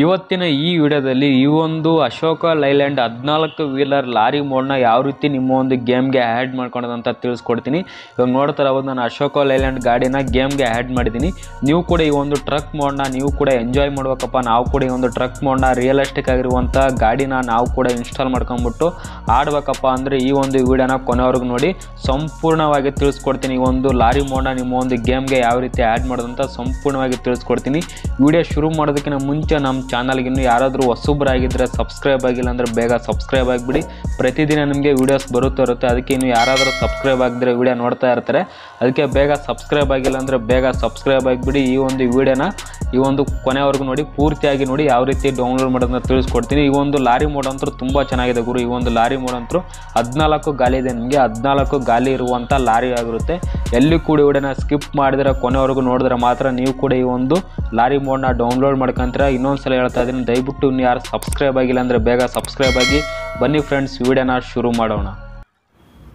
ಇವತ್ತಿನ ಈ ವಿಡಿಯೋದಲ್ಲಿ ಈ ಒಂದು ಅಶೋಕ ಲೈಲ್ಯಾಂಡ್ ಹದಿನಾಲ್ಕು ವೀಲರ್ ಲಾರಿ ಮೋಡ್ನ ಯಾವ ರೀತಿ ನಿಮ್ಮ ಒಂದು ಗೇಮ್ಗೆ ಆ್ಯಡ್ ಮಾಡ್ಕೊಳೋದು ಅಂತ ತಿಳಿಸ್ಕೊಡ್ತೀನಿ. ಇವಾಗ ನೋಡ್ತಾರೆ ಅವತ್ತು ನಾನು ಅಶೋಕ ಲೈಲ್ಯಾಂಡ್ ಗಾಡಿನ ಗೇಮ್ಗೆ ಆ್ಯಡ್ ಮಾಡಿದ್ದೀನಿ. ನೀವು ಕೂಡ ಈ ಒಂದು ಟ್ರಕ್ ಮೋಡ್ನ ನೀವು ಕೂಡ ಎಂಜಾಯ್ ಮಾಡ್ಬೇಕಪ್ಪ. ನಾವು ಕೂಡ ಈ ಒಂದು ಟ್ರಕ್ ಮೋಡ್ನ ರಿಯಲಿಸ್ಟಿಕ್ ಆಗಿರುವಂಥ ಗಾಡಿನ ನಾವು ಕೂಡ ಇನ್ಸ್ಟಾಲ್ ಮಾಡ್ಕೊಂಬಿಟ್ಟು ಆಡ್ಬೇಕಪ್ಪ ಅಂದರೆ ಈ ಒಂದು ವಿಡಿಯೋನ ಕೊನೆವರೆಗೂ ನೋಡಿ. ಸಂಪೂರ್ಣವಾಗಿ ತಿಳಿಸ್ಕೊಡ್ತೀನಿ ಈ ಒಂದು ಲಾರಿ ಮೋಡ್ನ ನಿಮ್ಮ ಒಂದು ಗೇಮ್ಗೆ ಯಾವ ರೀತಿ ಆ್ಯಡ್ ಮಾಡೋದಂತ ಸಂಪೂರ್ಣವಾಗಿ ತಿಳಿಸ್ಕೊಡ್ತೀನಿ. ವಿಡಿಯೋ ಶುರು ಮಾಡೋದಕ್ಕಿಂತ ಮುಂಚೆ ನಮ್ಮ ಚಾನಲ್ಗೆ ಇನ್ನೂ ಯಾರಾದರೂ ಹೊಸಬ್ರಾಗಿದ್ದರೆ ಸಬ್ಸ್ಕ್ರೈಬ್ ಆಗಿಲ್ಲ ಅಂದರೆ ಬೇಗ ಸಬ್ಸ್ಕ್ರೈಬ್ ಆಗಿಬಿಡಿ. ಪ್ರತಿದಿನ ನಿಮಗೆ ವೀಡಿಯೋಸ್ ಬರುತ್ತಾ ಇರುತ್ತೆ ಅದಕ್ಕೆ ಇನ್ನು ಯಾರಾದರೂ ಸಬ್ಸ್ಕ್ರೈಬ್ ಆಗಿದ್ರೆ ವಿಡಿಯೋ ನೋಡ್ತಾ ಇರ್ತಾರೆ. ಅದಕ್ಕೆ ಬೇಗ ಸಬ್ಸ್ಕ್ರೈಬ್ ಆಗಿಲ್ಲ ಅಂದರೆ ಬೇಗ ಸಬ್ಸ್ಕ್ರೈಬ್ ಆಗಿಬಿಡಿ. ಈ ಒಂದು ವಿಡಿಯೋನ ಈ ಒಂದು ಕೊನೆವರೆಗೂ ನೋಡಿ, ಪೂರ್ತಿಯಾಗಿ ನೋಡಿ ಯಾವ ರೀತಿ ಡೌನ್ಲೋಡ್ ಮಾಡೋದನ್ನ ತಿಳಿಸ್ಕೊಡ್ತೀನಿ. ಈ ಒಂದು ಲಾರಿ ಮೋಡ್ ಅಂತೂ ತುಂಬ ಚೆನ್ನಾಗಿದೆ ಗುರು. ಈ ಒಂದು ಲಾರಿ ಮೋಡ್ ಅಂತೂ ಹದಿನಾಲ್ಕು ಗಾಲಿ ಇದೆ. ನಿಮಗೆ ಹದಿನಾಲ್ಕು ಗಾಲಿ ಇರುವಂಥ ಲಾರಿ ಆಗಿರುತ್ತೆ. ಎಲ್ಲಿ ಕೂಡ ವಿಡಿಯೋನ ಸ್ಕಿಪ್ ಮಾಡಿದರೆ, ಕೊನೆವರೆಗೂ ನೋಡಿದ್ರೆ ಮಾತ್ರ ನೀವು ಕೂಡ ಈ ಒಂದು ಲಾರಿ ಮೋಡ್ನ ಡೌನ್ಲೋಡ್ ಮಾಡ್ಕೊಂತೀರ. ಇನ್ನೊಂದು ಸಲ ಹೇಳ್ತಾ ಇದ್ದೀನಿ. ದಯವಿಟ್ಟು ಇನ್ನು ಯಾರು ಸಬ್ಸ್ಕ್ರೈಬ್ ಆಗಿಲ್ಲ ಅಂದರೆ ಬೇಗ ಸಬ್ಸ್ಕ್ರೈಬ್ ಆಗಿ ಬನ್ನಿ ಫ್ರೆಂಡ್ಸ್ ವಿಡಿಯೋನ ಶುರು ಮಾಡೋಣ.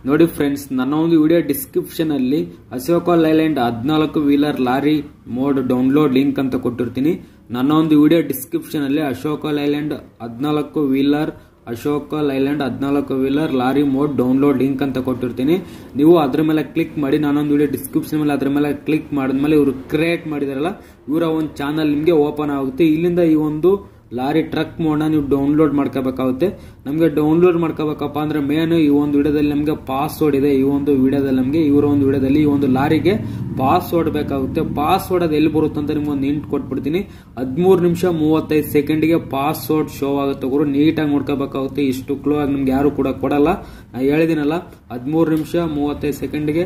ನೋಡಿ ಫ್ರೆಂಡ್ಸ್ ನನ್ನ ಒಂದು ವಿಡಿಯೋ ಡಿಸ್ಕ್ರಿಪ್ಷನಲ್ಲಿ ಅಶೋಕ ಲೈಲ್ಯಾಂಡ್ ಹದಿನಾಲ್ಕು wheeler lorry mod download link ಅಂತ ಕೊಟ್ಟಿರ್ತೀನಿ. ನನ್ನ ಒಂದು ವಿಡಿಯೋ ಡಿಸ್ಕ್ರಿಪ್ಷನಲ್ಲಿ ಅಶೋಕ ಲೈಲ್ಯಾಂಡ್ ಹದಿನಾಲ್ಕು ವೀಲರ್ ಅಶೋಕ ಲೈಲ್ಯಾಂಡ್ ಹದಿನಾಲ್ಕು wheeler lorry mod download link ಅಂತ ಕೊಟ್ಟಿರ್ತೀನಿ. ನೀವು ಅದ್ರ ಮೇಲೆ ಕ್ಲಿಕ್ ಮಾಡಿ, ನಾನೊಂದು ವಿಡಿಯೋ ಡಿಸ್ಕ್ರಿಪ್ಷನ್ ಮೇಲೆ ಅದ್ರ ಮೇಲೆ ಕ್ಲಿಕ್ ಮಾಡಿದ್ಮೇಲೆ ಇವರು ಕ್ರಿಯೇಟ್ ಮಾಡಿದಾರಲ್ಲ, ಇವರ ಒಂದು ಚಾನಲ್ ನಿಮಗೆ ಓಪನ್ ಆಗುತ್ತೆ. ಇಲ್ಲಿಂದ ಈ ಒಂದು ಲಾರಿ ಟ್ರಕ್ ಮೋಡ್ನ ನೀವು ಡೌನ್ಲೋಡ್ ಮಾಡ್ಕೋಬೇಕಾಗುತ್ತೆ. ನಮಗೆ ಡೌನ್ಲೋಡ್ ಮಾಡ್ಕೋಬೇಕಪ್ಪ ಅಂದ್ರೆ ಮೇನ್ ಈ ಒಂದು ವಿಡಿಯೋದಲ್ಲಿ ನಮಗೆ ಪಾಸ್ವರ್ಡ್ ಇದೆ. ಈ ಒಂದು ವಿಡಿಯೋದಲ್ಲಿ ನಮಗೆ ಇವರ ಒಂದು ವಿಡಿಯೋದಲ್ಲಿ ಈ ಒಂದು ಲಾರಿಗೆ ಪಾಸ್ವರ್ಡ್ ಬೇಕಾಗುತ್ತೆ. ಪಾಸ್ವರ್ಡ್ ಅದು ಎಲ್ಲಿ ಬರುತ್ತೆ ಅಂತ ನಿಮ್ಗೆ ಒಂದು ಹಿಂಟ್ ಕೊಟ್ಬಿಡ್ತೀನಿ. ಹದಿಮೂರು ನಿಮಿಷ ಮೂವತ್ತೈದು ಸೆಕೆಂಡ್ಗೆ ಪಾಸ್ವರ್ಡ್ ಶೋ ಆಗುತ್ತೆ ಗುರು. ನೀಟಾಗಿ ನೋಡ್ಕೋಬೇಕಾಗುತ್ತೆ. ಇಷ್ಟು ಕ್ಲೋ ಆಗಿ ನಿಮ್ಗೆ ಯಾರು ಕೂಡ ಕೊಡಲ್ಲ. ನಾ ಹೇಳಿದಿನಲ್ಲ ಹದಿಮೂರು ನಿಮಿಷ ಮೂವತ್ತೈದು ಸೆಕೆಂಡ್ಗೆ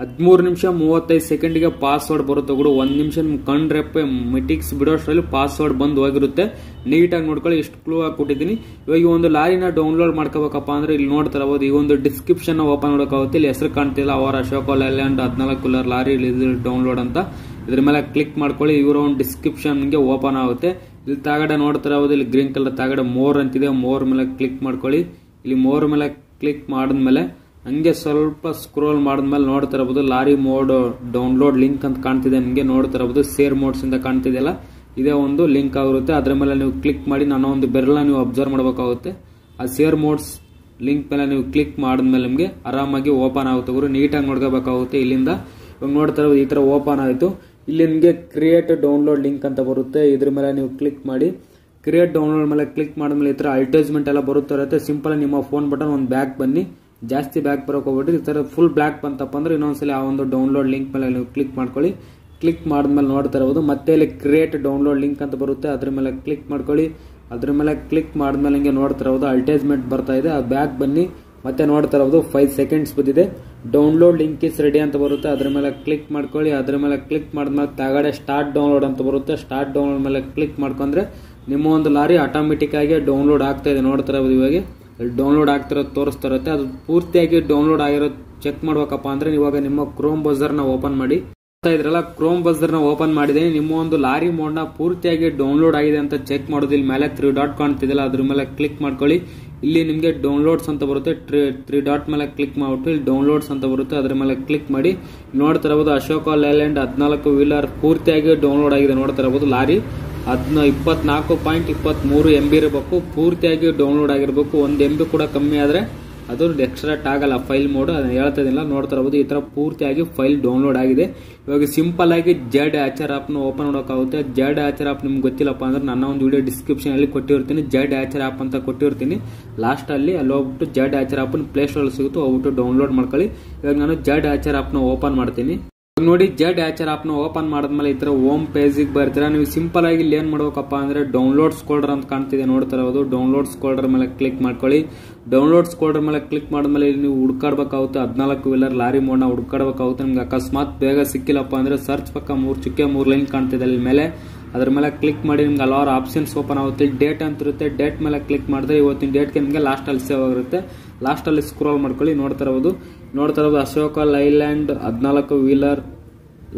ಹದಿಮೂರು ನಿಮಿಷ ಮೂವತ್ತೈದು ಸೆಕೆಂಡ್ಗೆ ಪಾಸ್ವರ್ಡ್ ಬರುತ್ತೆ ಕೂಡ ಒಂದು ನಿಮಿಷ ನಿಮ್ಗೆ ಕಣ್ರೆಪ್ಪೆ ಮಿಟಿಕ್ಸ್ ಬಿಡೋಷ್ಟರಲ್ಲಿ ಪಾಸ್ವರ್ಡ್ ಬಂದು ಹೋಗಿರುತ್ತೆ. ನೀಟಾಗಿ ನೋಡ್ಕೊಳ್ಳಿ ಎಷ್ಟು ಕ್ಲೂ ಆಗಿ ಕೊಟ್ಟಿದ್ದೀನಿ. ಇವಾಗ ಈ ಒಂದು ಲಾರಿನ ಡೌನ್ಲೋಡ್ ಮಾಡ್ಕೋಬೇಕಪ್ಪ ಅಂದ್ರೆ ಇಲ್ಲಿ ನೋಡ್ತಾ ಇರಬಹುದು ಈ ಒಂದು ಡಿಸ್ಕ್ರಿಪ್ಷನ್ ಓಪನ್ ಮಾಡೋಕ್ಕಾಗುತ್ತೆ. ಇಲ್ಲಿ ಹೆಸರು ಕಾಣ್ತಿಲ್ಲ, ಅವರ ಅಶೋಕ ಲ್ಯಾಂಡ್ ಹದಿನಾಲ್ಕು ಕುಲರ್ ಲಾರಿ ಡೌನ್ಲೋಡ್ ಅಂತ. ಇದ್ರ ಮೇಲೆ ಕ್ಲಿಕ್ ಮಾಡ್ಕೊಳ್ಳಿ, ಇವರ ಒಂದು ಡಿಸ್ಕ್ರಿಪ್ಷನ್ಗೆ ಓಪನ್ ಆಗುತ್ತೆ. ಇಲ್ಲಿ ತಾಗಡೆ ನೋಡ್ತಾ ಇರಬಹುದು ಇಲ್ಲಿ ಗ್ರೀನ್ ಕಲರ್ ತಾಗಡೆ ಮೋರ್ ಅಂತಿದೆ. ಮೋರ್ ಮೇಲೆ ಕ್ಲಿಕ್ ಮಾಡ್ಕೊಳ್ಳಿ. ಇಲ್ಲಿ ಮೋರ್ ಮೇಲೆ ಕ್ಲಿಕ್ ಮಾಡಿದ್ಮೇಲೆ ಹಂಗೆ ಸ್ವಲ್ಪ ಸ್ಕ್ರೋಲ್ ಮಾಡಿದ್ಮೇಲೆ ನೋಡ್ತಾ ಇರಬಹುದು, ಲಾರಿ ಮೋಡ್ ಡೌನ್ಲೋಡ್ ಲಿಂಕ್ ಅಂತ ಕಾಣ್ತಿದೆ, ನಿಮಗೆ ನೋಡ್ತಾ ಇರಬಹುದು ಸೇರ್ ಮೋಡ್ಸ್ ಇಂದ ಕಾಣ್ತಿದೆಯಲ್ಲ? ಇದೇ ಒಂದು ಲಿಂಕ್ ಆಗಿರುತ್ತೆ ಅದ್ರ ಮೇಲೆ ನೀವು ಕ್ಲಿಕ್ ಮಾಡಿ, ನಾನು ಒಂದು ಬೆರಳ ನೀವು ಅಬ್ಸರ್ವ್ ಮಾಡಬೇಕಾಗುತ್ತೆ. ಆ ಸೇರ್ ಮೋಡ್ಸ್ ಲಿಂಕ್ ಮೇಲೆ ನೀವು ಕ್ಲಿಕ್ ಮಾಡಿದ್ಮೇಲೆ ನಿಮಗೆ ಆರಾಮಾಗಿ ಓಪನ್ ಆಗುತ್ತೆ ಗುರು. ನೀಟಾಗಿ ನೋಡ್ಕೋಬೇಕಾಗುತ್ತೆ ಇಲ್ಲಿಂದ. ಇವಾಗ ನೋಡ್ತಾ ಇರೋದು ಈ ತರ ಓಪನ್ ಆಯಿತು. ಇಲ್ಲಿ ನಿಮಗೆ ಕ್ರಿಯೇಟ್ ಡೌನ್ಲೋಡ್ ಲಿಂಕ್ ಅಂತ ಬರುತ್ತೆ. ಇದ್ರ ಮೇಲೆ ನೀವು ಕ್ಲಿಕ್ ಮಾಡಿ. ಕ್ರಿಯೇಟ್ ಡೌನ್ಲೋಡ್ ಮೇಲೆ ಕ್ಲಿಕ್ ಮಾಡಿದ್ಮೇಲೆ ಈ ತರ ಅಡ್ವರ್ಟೈಸ್ಮೆಂಟ್ ಎಲ್ಲ ಬರುತ್ತೆ. ಇರುತ್ತೆ ಸಿಂಪಲ್ ನಿಮ್ಮ ಫೋನ್ ಬಟನ್ ಒಂದು ಬ್ಯಾಕ್ ಬನ್ನಿ. ಜಾಸ್ತಿ ಬ್ಯಾಕ್ ಬರೋಕೆ ಹೋಗ್ಬಿಟ್ರಿ ಈ ಥರ ಫುಲ್ ಬ್ಲ್ಯಾಕ್ ಬಂತಪ್ಪ ಅಂದ್ರೆ ಇನ್ನೊಂದ್ಸಲ ಆ ಒಂದು ಡೌನ್ಲೋಡ್ ಲಿಂಕ್ ಮೇಲೆ ನೀವು ಕ್ಲಿಕ್ ಮಾಡ್ಕೊಳ್ಳಿ. ಕ್ಲಿಕ್ ಮಾಡಿದ್ಮೇಲೆ ನೋಡ್ತಾ ಇರ್ಬೋದು ಮತ್ತೆ ಇಲ್ಲಿ ಕ್ರಿಯೇಟ್ ಡೌನ್ಲೋಡ್ ಲಿಂಕ್ ಅಂತ ಬರುತ್ತೆ. ಅದ್ರ ಮೇಲೆ ಕ್ಲಿಕ್ ಮಾಡ್ಕೊಳ್ಳಿ. ಅದ್ರ ಮೇಲೆ ಕ್ಲಿಕ್ ಮಾಡಿದ್ಮೇಲೆ ಹಿಂಗೆ ನೋಡ್ತಾ ಇರೋದು. ಅಡ್ವರ್ಟೈಸ್ಮೆಂಟ್ ಬರ್ತಾ ಇದೆ. ಆ ಬ್ಯಾಕ್ ಬನ್ನಿ. ಮತ್ತೆ ನೋಡ್ತಾ ಇರೋದು ಫೈವ್ ಸೆಕೆಂಡ್ಸ್ ಬಂದಿದೆ ಡೌನ್ಲೋಡ್ ಲಿಂಕ್ ಇಸ್ ರೆಡಿ ಅಂತ ಬರುತ್ತೆ. ಅದ್ರ ಮೇಲೆ ಕ್ಲಿಕ್ ಮಾಡ್ಕೊಳ್ಳಿ. ಅದ್ರ ಮೇಲೆ ಕ್ಲಿಕ್ ಮಾಡಿದ್ಮೇಲೆ ತಗಡೆ ಸ್ಟಾರ್ಟ್ ಡೌನ್ಲೋಡ್ ಅಂತ ಬರುತ್ತೆ. ಸ್ಟಾರ್ಟ್ ಡೌನ್ಲೋಡ್ ಮೇಲೆ ಕ್ಲಿಕ್ ಮಾಡ್ಕೊಂಡ್ರೆ ನಿಮ್ಮ ಒಂದು ಲಾರಿ ಆಟೋಮೆಟಿಕ್ ಆಗಿ ಡೌನ್ಲೋಡ್ ಆಗ್ತಾ ಇದೆ. ನೋಡ್ತಾ ಇರೋದು ಇವಾಗ. ಡೌನ್ಲೋಡ್ ಆಗ್ತಿರೋದು ತೋರಿಸ್ತಾ ಇರುತ್ತೆ ಅದು ಪೂರ್ತಿಯಾಗಿ ಡೌನ್ಲೋಡ್ ಆಗಿರೋದು ಚೆಕ್ ಮಾಡ್ಬೇಕಪ್ಪ ಅಂದ್ರೆ ಇವಾಗ ನಿಮ್ಮ ಕ್ರೋಮ್ನ ಓಪನ್ ಮಾಡಿ. ಇದ್ರಲ್ಲ ಕ್ರೋಮ್ನ ಓಪನ್ ಮಾಡಿದೀನಿ ನಿಮ್ಮ ಒಂದು ಲಾರಿ ಮೋಡ್ನ ಪೂರ್ತಿಯಾಗಿ ಡೌನ್ಲೋಡ್ ಆಗಿದೆ ಅಂತ ಚೆಕ್ ಮಾಡೋದು ಇಲ್ಲಿ ಮೇಲೆ ತ್ರೀ ಡಾಟ್ ಕಾಣ್ತಿದೆಯಲ್ಲ, ಅದ್ರ ಮೇಲೆ ಕ್ಲಿಕ್ ಮಾಡ್ಕೊಳ್ಳಿ. ಇಲ್ಲಿ ನಿಮಗೆ ಡೌನ್ಲೋಡ್ಸ್ ಅಂತ ಬರುತ್ತೆ. ತ್ರೀ ಡಾಟ್ ಮೇಲೆ ಕ್ಲಿಕ್ ಮಾಡಿಬಿಟ್ಟು ಇಲ್ಲಿ ಡೌನ್ಲೋಡ್ಸ್ ಅಂತ ಬರುತ್ತೆ. ಅದ್ರ ಮೇಲೆ ಕ್ಲಿಕ್ ಮಾಡಿ. ನೋಡ್ತಾ ಇರಬಹುದು ಅಶೋಕ ಲೇಲ್ಯಾಂಡ್ ಹದಿನಾಲ್ಕು ವೀಲರ್ ಪೂರ್ತಿಯಾಗಿ ಡೌನ್ಲೋಡ್ ಆಗಿದೆ. ನೋಡ್ತಾ ಇರಬಹುದು ಲಾರಿ. ಹದಿನ ಇಪ್ಪತ್ನಾಲ್ಕು ಪಾಯಿಂಟ್ ಇಪ್ಪತ್ಮೂರು ಎಂ ಬಿ ಇರಬೇಕು. ಪೂರ್ತಿಯಾಗಿ ಡೌನ್ಲೋಡ್ ಆಗಿರಬೇಕು. ಒಂದು ಎಂ ಬಿ ಕೂಡ ಕಮ್ಮಿ ಆದರೆ ಅದು ಎಕ್ಸ್ಟ್ರಾಕ್ಟ್ ಆಗಲ್ಲ ಫೈಲ್ ಮೋಡ್ ಅದನ್ನ ಹೇಳ್ತಾ ಇದಿಲ್ಲ ನೋಡ್ತಾ ಇರಬಹುದು ಈ ಥರ ಪೂರ್ತಿಯಾಗಿ ಫೈಲ್ ಡೌನ್ಲೋಡ್ ಆಗಿದೆ. ಇವಾಗ ಸಿಂಪಲ್ ಆಗಿ ಜೆಡ್ ಆಚರ್ ಆಪ್ನ ಓಪನ್ ಮಾಡೋಕ್ಕಾಗುತ್ತೆ. ಜೆಡ್ ಆಚರ್ ಆಪ್ ನಿಮ್ಗೆ ಗೊತ್ತಿಲ್ಲಪ್ಪ ಅಂದ್ರೆ ನನ್ನ ಒಂದು ವಿಡಿಯೋ ಡಿಸ್ಕ್ರಿಪ್ಷನಲ್ಲಿ ಕೊಟ್ಟಿರ್ತೀನಿ. ಜೆಡ್ ಆಚರ್ ಆಪ್ ಅಂತ ಕೊಟ್ಟಿರ್ತೀನಿ. ಲಾಸ್ಟಲ್ಲಿ ಅಲ್ಲಿ ಹೋಗ್ಬಿಟ್ಟು ಜೆಡ್ ಆಚರ್ ಆಪ್ ಪ್ಲೇ ಸ್ಟೋರಲ್ಲಿ ಸಿಗುತ್ತೋ. ಹೋಗ್ಬಿಟ್ಟು ಡೌನ್ಲೋಡ್ ಮಾಡ್ಕೊಳ್ಳಿ. ಇವಾಗ ನಾನು ಜೆಡ್ ಆಚರ್ ಆಪ್ನ ಓಪನ್ ಮಾಡ್ತೀನಿ. ನೋಡಿ, ಜಡ್ ಆಚರ್ ಆಪ್ನ ಓಪನ್ ಮಾಡಿದ್ಮೇಲೆ ಮೇಲೆ ತರ ಹೋಮ್ ಪೇಜಿಗೆ ಬರ್ತೀರಾ? ನೀವು ಸಿಂಪಲ್ ಆಗಿ ಇಲ್ಲಿ ಏನ್ ಮಾಡ್ಬೇಕಪ್ಪ ಅಂದ್ರೆ ಡೌನ್ಲೋಡ್ಸ್ ಫೋಲ್ಡರ್ ಅಂತ ಕಾಣ್ತಿದೆ ನೋಡ್ತಾ ಇರೋದು ಡೌನ್ಲೋಡ್ಸ್ ಫೋಲ್ಡರ್ ಮೇಲೆ ಕ್ಲಿಕ್ ಮಾಡ್ಕೊಳ್ಳಿ. ಡೌನ್ಲೋಡ್ಸ್ ಫೋಲ್ಡರ್ ಮೇಲೆ ಕ್ಲಿಕ್ ಮಾಡಿದ್ಮೇಲೆ ನೀವು ಹುಡ್ಕಾಡ್ಬೇಕಾಗುತ್ತೆ. ಹದಿನಾಲ್ಕು ವೀಲರ್ ಲಾರಿ ಮೋಡ್ನ ಹುಡ್ಕಾಡ್ಬೇಕಾಗುತ್ತೆ. ನಿಮ್ಗೆ ಅಕಸ್ಮಾತ್ ಬೇಗ ಸಿಕ್ಕಿಲ್ಲಪ್ಪ ಅಂದ್ರೆ ಸರ್ಚ್ ಪಕ್ಕ ಮೂರು, ಚುಕ್ಕೆ ಮೂರ್ ಲೈನ್ ಕಾಣ್ತಿದೆ ಅಲ್ಲಿ ಮೇಲೆ. ಅದ್ರ ಮೇಲೆ ಕ್ಲಿಕ್ ಮಾಡಿ ನಿಮ್ಗೆ ಹಲವಾರು ಆಪ್ಷನ್ಸ್ ಓಪನ್ ಆಗುತ್ತೆ. ಡೇಟ್ ಅಂತ ಇರುತ್ತೆ. ಡೇಟ್ ಮೇಲೆ ಕ್ಲಿಕ್ ಮಾಡಿದ್ರೆ ಇವತ್ತಿನ ಡೇಟ್ಗೆ ನಿಮಗೆ ಲಾಸ್ಟ್ ಅಲ್ಲಿ ಸೇವ್ ಆಗಿರುತ್ತೆ. ಲಾಸ್ಟ್ ಅಲ್ಲಿ ಸ್ಕ್ರೋಲ್ ಮಾಡ್ಕೊಳ್ಳಿ ನೋಡ್ತಾ ನೋಡ್ತಾ ಇರೋದು ಅಶೋಕ, ಲೈಲ್ಯಾಂಡ್, ಹದಿನಾಲ್ಕು ವೀಲರ್,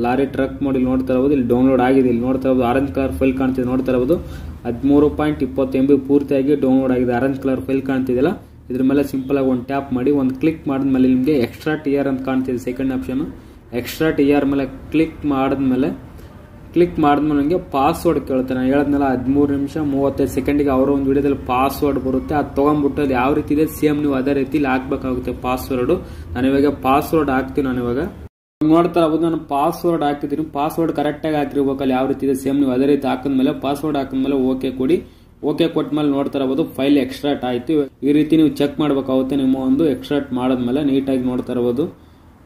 ಲಾರಿ ಟ್ರಕ್ ಮಾಡಿ ನೋಡ್ತಾ ಇರಬಹುದು ಇಲ್ಲಿ ಡೌನ್ಲೋಡ್ ಆಗಿದೆ. ಇಲ್ಲಿ ನೋಡ್ತಾ ಇರಬಹುದು ಆರೆಂಜ್ ಕಲರ್ ಫೈಲ್ ಕಾಣ್ತಿದೆ ನೋಡ್ತಾ ಇರಬಹುದು ಹದಿಮೂರು ಪಾಯಿಂಟ್ ಇಪ್ಪತ್ತು ಎಂ ಬಿ ಪೂರ್ತಿಯಾಗಿ ಡೌನ್ಲೋಡ್ ಆಗಿದೆ. ಆರೆಂಜ್ ಕಲರ್ ಫೈಲ್ ಕಾಣ್ತಿದೆಯಲ್ಲ ಇದ್ರ ಮೇಲೆ ಸಿಂಪಲ್ ಆಗಿ ಒಂದು ಟ್ಯಾಪ್ ಮಾಡಿ, ಒಂದು ಕ್ಲಿಕ್ ಮಾಡಿದ್ಮೇಲೆ ನಿಮಗೆ ಎಕ್ಸ್ಟ್ರಾ ಟಿ ಆರ್ ಅಂತ ಕಾಣ್ತಿದೆ ಸೆಕೆಂಡ್ ಆಪ್ಷನ್ ಎಕ್ಸ್ಟ್ರಾ ಟಿ ಮೇಲೆ ಕ್ಲಿಕ್ ಮಾಡಿದ್ಮೇಲೆ ಕ್ಲಿಕ್ ಮಾಡಿದ್ಮೇಲೆ ನನಗೆ ಪಾಸ್ವರ್ಡ್ ಕೇಳುತ್ತೆ. ನಾನು ಹೇಳದ್ನಲ್ಲ, ಹದಿಮೂರು ನಿಮಿಷ, ಮೂವತ್ತೈದು ಸೆಕೆಂಡಿಗೆ ಅವರ ಒಂದು ವಿಡಿಯೋದಲ್ಲಿ ಪಾಸ್ವರ್ಡ್ ಬರುತ್ತೆ. ಅದು ತೊಗೊಂಡ್ಬಿಟ್ಟು ಅದು ಯಾವ ರೀತಿ ಇದೆ ಸೇಮ್ ನೀವು ಅದೇ ರೀತಿಲಿ ಹಾಕ್ಬೇಕಾಗುತ್ತೆ ಪಾಸ್ವರ್ಡು ನಾನು ಇವಾಗ ಪಾಸ್ವರ್ಡ್ ಹಾಕ್ತೀನಿ ನಾನು ಇವಾಗ. ನೋಡ್ತಾ ಇರ್ಬೋದು, ನಾನು ಪಾಸ್ವರ್ಡ್ ಹಾಕಿದ್ದೀನಿ. ಪಾಸ್ವರ್ಡ್ ಕರೆಕ್ಟಾಗಿ ಹಾಕಿರ್ಬೇಕಲ್ಲ, ಯಾವ ರೀತಿ ಇದೆ ಸೇಮ್ ನೀವು ಅದೇ ರೀತಿ ಹಾಕಿದ್ಮೇಲೆ ಪಾಸ್ವರ್ಡ್ ಹಾಕಿದ್ಮೇಲೆ ಓಕೆ ಕೊಡಿ. ಓಕೆ ಕೊಟ್ಟ ಮೇಲೆ ನೋಡ್ತಾ ಇರ್ಬೋದು ಫೈಲ್ ಎಕ್ಸ್ಟ್ರಾಕ್ಟ್ ಆಯ್ತು. ಈ ರೀತಿ ನೀವು ಚೆಕ್ ಮಾಡ್ಬೇಕಾಗುತ್ತೆ ನಿಮ್ಮ ಒಂದು ಎಕ್ಸ್ಟ್ರಾಕ್ಟ್ ಮಾಡಿದ್ಮೇಲೆ ನೀಟಾಗಿ ನೋಡ್ತಾ ಇರ್ಬೋದು.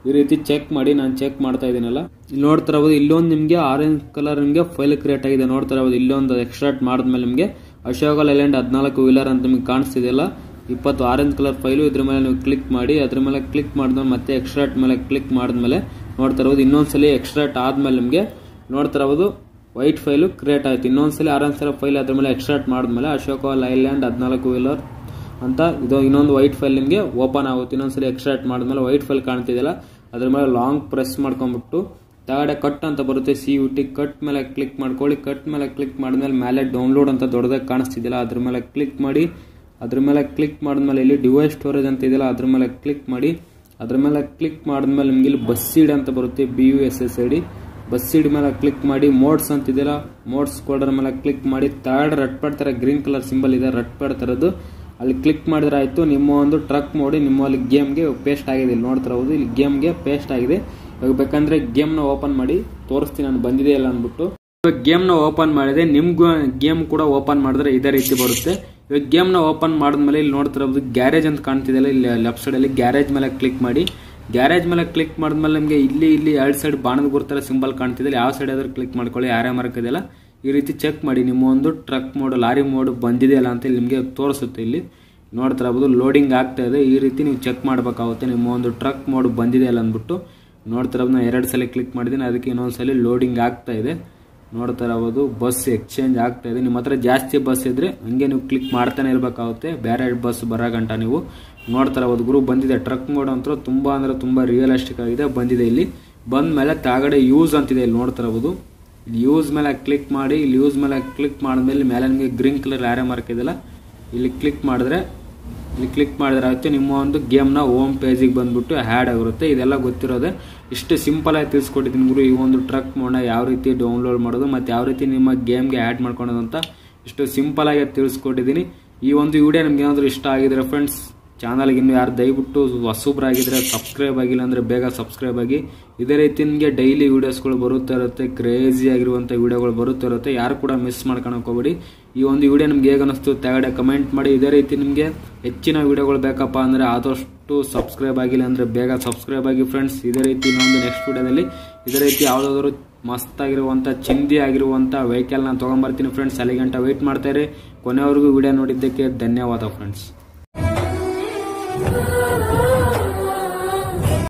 ಈ ರೀತಿ ಚೆಕ್ ಮಾಡಿ ನಾನು ಚೆಕ್ ಮಾಡ್ತಾ ಇದ್ದೀನಲ್ಲ. ಇಲ್ಲಿ ನೋಡ್ತಾ ಇರ್ಬೋದು ಇಲ್ಲೊಂದು ನಿಮಗೆ ಆರೆಂಜ್ ಕಲರ್ ನಿಮಗೆ ಫೈಲ್ ಕ್ರಿಯೇಟ್ ಆಗಿದೆ. ನೋಡ್ತಾ ಇರ್ಬೋದು ಇಲ್ಲೊಂದು ಎಕ್ಸ್ಟ್ರಾಕ್ಟ್ ಮಾಡಿದ್ಮೇಲೆ ನಿಮಗೆ ಅಶೋಕ ಲೈಲ್ಯಾಂಡ್ ಹದಿನಾಲ್ಕು ವೀಲರ್ ಅಂತ ನಿಮಗೆ ಕಾಣಿಸ್ತಿದೆಯಲ್ಲ, ಇಪ್ಪತ್ತು ಆರೆಂಜ್ ಕಲರ್ ಫೈಲು ಇದ್ರ ಮೇಲೆ ನೀವು ಕ್ಲಿಕ್ ಮಾಡಿ, ಅದ್ರ ಮೇಲೆ ಕ್ಲಿಕ್ ಮಾಡಿದ್ಮೇಲೆ ಮತ್ತೆ ಎಕ್ಸ್ಟ್ರಾಕ್ಟ್ ಮೇಲೆ ಕ್ಲಿಕ್ ಮಾಡಿದ್ಮೇಲೆ ನೋಡ್ತಾ ಇರ್ಬೋದು ಇನ್ನೊಂದ್ಸಲಿ ಎಕ್ಸ್ಟ್ರಾಕ್ಟ್ ಆದ್ಮೇಲೆ ನಿಮಗೆ ನೋಡ್ತಾ ಇರ್ಬೋದು ವೈಟ್ ಫೈಲು ಕ್ರಿಯೇಟ್ ಆಯ್ತು. ಇನ್ನೊಂದ್ಸಲಿ ಆರೆಂಜ್ ಕಲರ್ ಫೈಲ್ ಅದ್ರ ಮೇಲೆ ಎಕ್ಸ್ಟ್ರಾಕ್ಟ್ ಮಾಡಿದ್ಮೇಲೆ ಅಶೋಕ ಲೈಲ್ಯಾಂಡ್ ಹದಿನಾಲ್ಕು ವೀಲರ್ ಅಂತ ಇದು ಇನ್ನೊಂದು ವೈಟ್ ಫೈಲ್ ನಿಮಗೆ ಓಪನ್ ಆಗುತ್ತೆ. ಇನ್ನೊಂದ್ಸಲಿ ಎಕ್ಸ್ಟ್ರಾಕ್ಟ್ ಮಾಡಿದ್ಮೇಲೆ ವೈಟ್ ಫೈಲ್ ಕಾಣ್ತಿದೆಯಲ್ಲ ಅದ್ರ ಮೇಲೆ ಲಾಂಗ್ ಪ್ರೆಸ್ ಮಾಡ್ಕೊಂಡ್ಬಿಟ್ಟು ತಗಡೆ ಕಟ್ ಅಂತ ಬರುತ್ತೆ ಸಿ ಯು ಟಿ ಕಟ್ ಮೇಲೆ ಕ್ಲಿಕ್ ಮಾಡ್ಕೊಳ್ಳಿ ಕಟ್ ಮೇಲೆ ಕ್ಲಿಕ್ ಮಾಡಿದ್ಮೇಲೆ ಮೇಲೆ ಡೌನ್ಲೋಡ್ ಅಂತ ದೊಡ್ಡದಾಗಿ ಕಾಣಿಸ್ತಿದ್ದಿಲ್ಲ ಅದ್ರ ಮೇಲೆ ಕ್ಲಿಕ್ ಮಾಡಿ, ಅದ್ರ ಮೇಲೆ ಕ್ಲಿಕ್ ಮಾಡಿದ್ಮೇಲೆ ಇಲ್ಲಿ ಡಿವೈಸ್ ಸ್ಟೋರೇಜ್ ಅಂತ ಇದೆಯಲ್ಲ, ಅದ್ರ ಮೇಲೆ ಕ್ಲಿಕ್ ಮಾಡಿ, ಅದ್ರ ಮೇಲೆ ಕ್ಲಿಕ್ ಮಾಡಿದ್ಮೇಲೆ ನಿಮ್ಗೆ ಇಲ್ಲಿ ಬಸ್ ಸೀಡ್ ಅಂತ ಬರುತ್ತೆ B U S S I D BUSSID ಮೇಲೆ ಕ್ಲಿಕ್ ಮಾಡಿ ಮೋಡ್ಸ್ ಅಂತ ಇದೆಯಲ್ಲ ಮೋಡ್ಸ್ ಕೋಡರ್ ಮೇಲೆ ಕ್ಲಿಕ್ ಮಾಡಿ ತರ್ಡ್ ರಟ್ ಪ್ಯಾಡ್ ಗ್ರೀನ್ ಕಲರ್ ಸಿಂಬಲ್ ಇದೆ ರಟ್ ಪ್ಯಾಡ್ ಅಲ್ಲಿ ಕ್ಲಿಕ್ ಮಾಡಿದ್ರೆ ಆಯಿತು, ನಿಮ್ಮ ಒಂದು ಟ್ರಕ್ ನೋಡಿ ನಿಮ್ಮ ಅಲ್ಲಿ ಗೇಮ್ಗೆ ಪೇಸ್ಟ್ ಆಗಿದೆ. ಇಲ್ಲಿ ನೋಡ್ತಾ ಇರ್ಬೋದು ಇಲ್ಲಿ ಗೇಮ್ಗೆ ಪೇಸ್ಟ್ ಆಗಿದೆ. ಇವಾಗ ಬೇಕಂದ್ರೆ ಗೇಮ್ನ ಓಪನ್ ಮಾಡಿ, ತೋರಿಸ್ತೀನಿ, ನಾನು ಬಂದಿದೆ ಇಲ್ಲ ಅಂದ್ಬಿಟ್ಟು. ಇವಾಗ ಗೇಮ್ನ ಓಪನ್ ಮಾಡಿದೆ, ನಿಮ್ಗೂ ಗೇಮ್ ಕೂಡ ಓಪನ್ ಮಾಡಿದ್ರೆ ಇದೇ ರೀತಿ ಬರುತ್ತೆ. ಇವಾಗ ಗೇಮ್ನ ಓಪನ್ ಮಾಡಿದ್ಮೇಲೆ ಇಲ್ಲಿ ನೋಡ್ತಾ ಇರೋದು ಗ್ಯಾರೇಜ್ ಅಂತ ಕಾಣ್ತಿದೆಯಲ್ಲ ಇಲ್ಲಿ ಲೆಫ್ಟ್ ಸೈಡಲ್ಲಿ ಗ್ಯಾರೇಜ್ ಮೇಲೆ ಕ್ಲಿಕ್ ಮಾಡಿ. ಗ್ಯಾರೇಜ್ ಮೇಲೆ ಕ್ಲಿಕ್ ಮಾಡಿದ್ಮೇಲೆ ನಿಮಗೆ ಇಲ್ಲಿ ಇಲ್ಲಿ ಎರಡು ಸೈಡ್ ಬಾಣದ ಗುರುತರ ಸಿಂಬಲ್ ಕಾಣ್ತಿದೆ. ಯಾವ ಸೈಡ್ ಆದರೂ ಕ್ಲಿಕ್ ಮಾಡ್ಕೊಳ್ಳಿ, ಯಾರೇ ಇದೆಯಲ್ಲ. ಈ ರೀತಿ ಚೆಕ್ ಮಾಡಿ. ನಿಮ್ಮ ಒಂದು ಟ್ರಕ್ ಮೋಡ್ ಲಾರಿ ಮೋಡ್ ಬಂದಿದೆಯಲ್ಲ ಅಂತ ನಿಮಗೆ ತೋರಿಸುತ್ತೆ ಇಲ್ಲಿ. ನೋಡ್ತಾ ಇರ್ಬೋದು ಲೋಡಿಂಗ್ ಆಗ್ತಾ ಇದೆ. ಈ ರೀತಿ ನೀವು ಚೆಕ್ ಮಾಡಬೇಕಾಗುತ್ತೆ. ನಿಮ್ಮ ಒಂದು ಟ್ರಕ್ ಮೋಡ್ ಬಂದಿದೆಯಲ್ಲ ಅಂದ್ಬಿಟ್ಟು. ನೋಡ್ತಾ ಇರೋದು ನಾನು ಎರಡು ಸಲ ಕ್ಲಿಕ್ ಮಾಡಿದ್ದೀನಿ. ಅದಕ್ಕೆ ಇನ್ನೊಂದು ಸಲ ಲೋಡಿಂಗ್ ಆಗ್ತಾ ಇದೆ. ನೋಡ್ತಾ ಇರ್ಬೋದು ಬಸ್ ಎಕ್ಸ್ಚೇಂಜ್ ಆಗ್ತಾ ಇದೆ. ನಿಮ್ಮ ಹತ್ರ ಜಾಸ್ತಿ ಬಸ್ ಇದ್ರೆ ಹಂಗೆ ನೀವು ಕ್ಲಿಕ್ ಮಾಡ್ತಾನೆ ಇರಬೇಕಾಗುತ್ತೆ. ಬೇರೆ ಬಸ್ ಬರೋ ಗಂಟ ನೀವು. ನೋಡ್ತಾ ಇರ್ಬೋದು ಗುರು ಬಂದಿದೆ. ಟ್ರಕ್ ಮೋಡ್ ಅಂತೂ ತುಂಬಾ ಅಂದರೆ ತುಂಬಾ ರಿಯಲಿಸ್ಟಿಕ್ ಆಗಿದೆ, ಬಂದಿದೆ ಇಲ್ಲಿ. ಬಂದ ಮೇಲೆ ತಾಗಡೆ ಯೂಸ್ ಅಂತಿದೆ ಇಲ್ಲಿ ನೋಡ್ತಾ ಇರಬಹುದು ಇಲ್ಲಿ ಯೂಸ್ ಮೇಲೆ ಕ್ಲಿಕ್ ಮಾಡಿ, ಇಲ್ಲಿ ಯೂಸ್ ಮೇಲೆ ಕ್ಲಿಕ್ ಮಾಡಿದ್ಮೇಲೆ ಮೇಲೆ ನಿಮಗೆ ಗ್ರೀನ್ ಕಲರ್ ಆರೆ ಮಾರ್ಕ್ ಇದೆಯಲ್ಲ, ಇಲ್ಲಿ ಕ್ಲಿಕ್ ಮಾಡಿದ್ರೆ, ಇಲ್ಲಿ ಕ್ಲಿಕ್ ಮಾಡಿದ್ರೆ ಆಯಿತು, ನಿಮ್ಮ ಒಂದು ಗೇಮ್ನ ಹೋಮ್ ಪೇಜಿಗೆ ಬಂದುಬಿಟ್ಟು ಆ್ಯಡ್ ಆಗಿರುತ್ತೆ. ಇದೆಲ್ಲ ಗೊತ್ತಿರೋದೆ. ಇಷ್ಟು ಸಿಂಪಲಾಗಿ ತಿಳಿಸ್ಕೊಟ್ಟಿದ್ದೀನಿ ಗುರು. ಈ ಒಂದು ಟ್ರಕ್ ಮೋಡ್ನ ಯಾವ ರೀತಿ ಡೌನ್ಲೋಡ್ ಮಾಡೋದು, ಮತ್ತು ಯಾವ ರೀತಿ ನಿಮ್ಮ ಗೇಮ್ಗೆ ಆ್ಯಡ್ ಮಾಡ್ಕೊಳೋದು ಅಂತ ಇಷ್ಟು ಸಿಂಪಲಾಗಿ ತಿಳಿಸ್ಕೊಟ್ಟಿದ್ದೀನಿ. ಈ ಒಂದು ವಿಡಿಯೋ ನಿಮ್ಗೆ ಏನಾದರೂ ಇಷ್ಟ ಆಗಿದ್ರೆ ಫ್ರೆಂಡ್ಸ್ ಚಾನಲ್ಗೆ ಇನ್ನು ಯಾರು ದಯವಿಟ್ಟು ಹೊಸಬ್ರಾಗಿದ್ರೆ ಸಬ್ಸ್ಕ್ರೈಬ್ ಆಗಿಲ್ಲ ಅಂದರೆ ಬೇಗ ಸಬ್ಸ್ಕ್ರೈಬ್ ಆಗಿ. ಇದೇ ರೀತಿ ನಿಮಗೆ ಡೈಲಿ ವೀಡಿಯೋಸ್ಗಳು ಬರುತ್ತಾ ಇರುತ್ತೆ ಕ್ರೇಜಿ ಆಗಿರುವಂಥ ವೀಡಿಯೋಗಳು ಬರುತ್ತಾ ಇರುತ್ತೆ. ಯಾರು ಕೂಡ ಮಿಸ್ ಮಾಡ್ಕೊಳಕ್ಕೆ ಹೋಗ್ಬೇಡಿ. ಈ ಒಂದು ವಿಡಿಯೋ ನಿಮ್ಗೆ ಹೇಗೆ ಅನಿಸ್ತು ತೆಗಡೆ ಕಮೆಂಟ್ ಮಾಡಿ. ಇದೇ ರೀತಿ ನಿಮಗೆ ಹೆಚ್ಚಿನ ವಿಡಿಯೋಗಳು ಬೇಕಪ್ಪ ಅಂದರೆ ಆದಷ್ಟು ಸಬ್ಸ್ಕ್ರೈಬ್ ಆಗಿಲ್ಲ ಅಂದರೆ ಬೇಗ ಸಬ್ಸ್ಕ್ರೈಬ್ ಆಗಿ ಫ್ರೆಂಡ್ಸ್ ಇದೇ ರೀತಿ ಇನ್ನೊಂದು ನೆಕ್ಸ್ಟ್ ವಿಡಿಯೋದಲ್ಲಿ ಇದೇ ರೀತಿ ಯಾವುದಾದ್ರು ಮಸ್ತ್ ಆಗಿರುವಂಥ ಚಿಂದಿ ಆಗಿರುವಂಥ ವೆಹಿಕಲ್ನ ತೊಗೊಂಬರ್ತೀನಿ ಫ್ರೆಂಡ್ಸ್ ಅಲ್ಲಿಗಂಟ ವೆಯ್ಟ್ ಮಾಡ್ತಾರೆ ಕೊನೆವರೆಗೂ ವಿಡಿಯೋ ನೋಡಿದ್ದಕ್ಕೆ ಧನ್ಯವಾದ ಫ್ರೆಂಡ್ಸ್